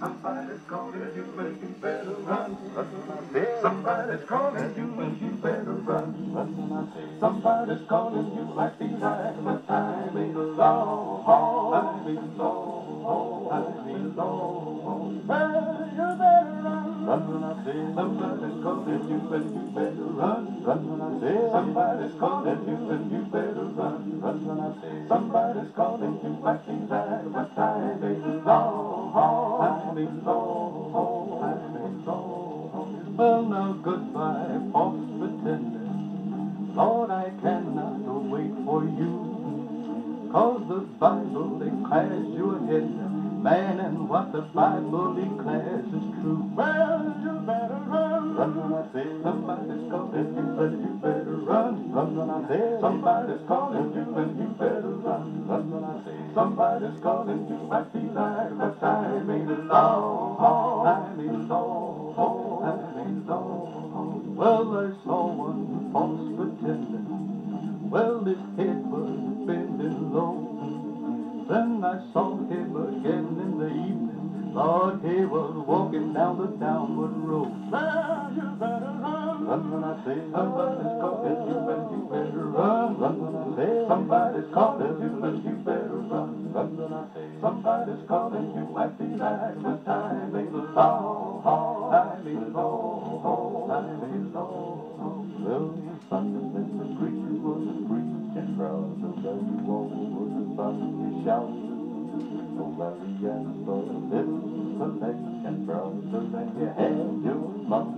somebody's calling you, and you better run. Somebody's calling you, and you better run. Somebody's calling you, like the right, but time ain't long. Time ain't long. Time ain't long. Well, you better run. Run when I say somebody's calling you, and you better run. Run when I say somebody's calling you, and you better run. I somebody's calling you, like the right, but time ain't long. Time long. Time ain't long. Well, now goodbye, false pretender. Lord, I cannot wait for you. Cause the Bible declares you're hidden. Man, and what the Bible declares is true. Well, you somebody's calling you, but you better run. Run when I say somebody's calling you, and you better run. Run when I say somebody's calling you. I feel like my time ain't long. Oh, time ain't long. Oh, time ain't long. Well, I saw one false pretender. Well, his head was bending low. Then I saw him again in the evening. Lord, he was walking down the downward road. Run. I say somebody's calling you, and you better run. Run I say somebody's calling you, and you better run. Run when I say somebody's calling you. I feel like the time ain't long. Time ain't long. Time ain't long. Well, Sunday when the preacher was preaching, brother, then you over the Sunday shouting. So very young for a little connection, brother, and you had your mum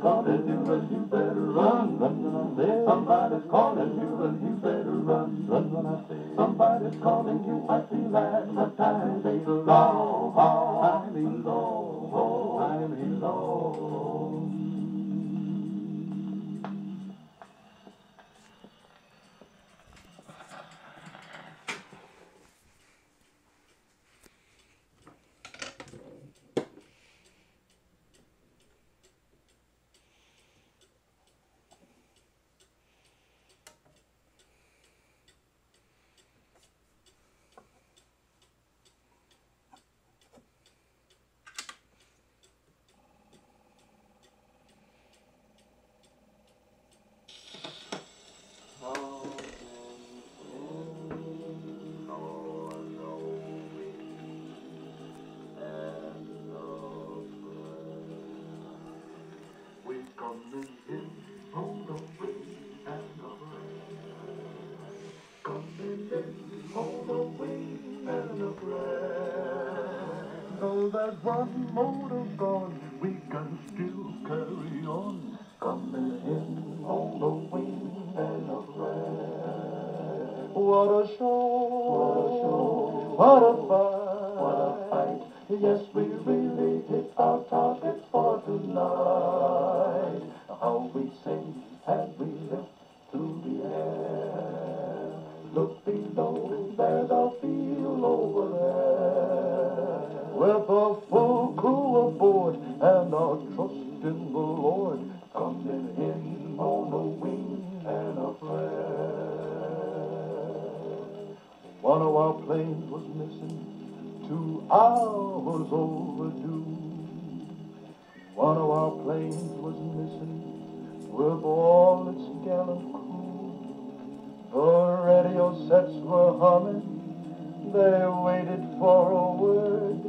somebody's calling you, and you better run. Run when I somebody's calling you, and you better run. Run when I somebody's calling you. I feel like the time ain't long. Long. Time ain't long. Know that one motor gone, we can still carry on. Coming in on the wing and the show! What a show! What a fight! What a fight! Yes, we really hit our target for tonight. We sing and we lift through the air. Look below, there's a field over there. With a full crew aboard and our trust in the Lord. Coming in on a wing and a prayer. One of our planes was missing, two hours overdue. One of our planes was missing with all its gallant crew. The radio sets were humming, they waited for a word.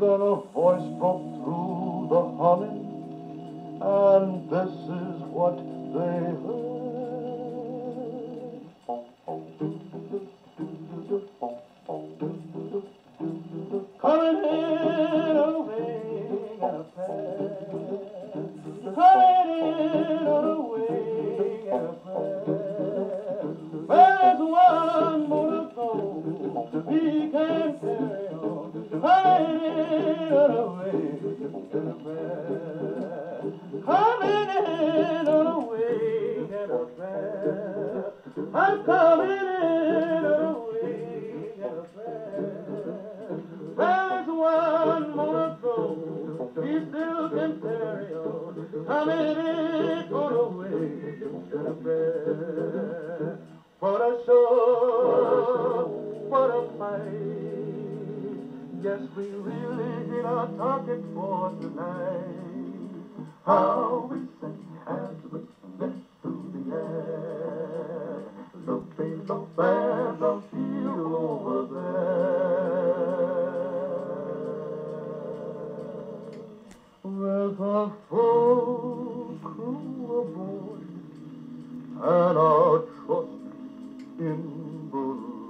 Then a voice broke through the humming, and this is what they heard. Yeah. Go. He still can carry on. Coming in on the way to the fair. What a show, what a fight. Yes, we really did our talking for tonight. How we sang as we went through the air. Looking so bad, in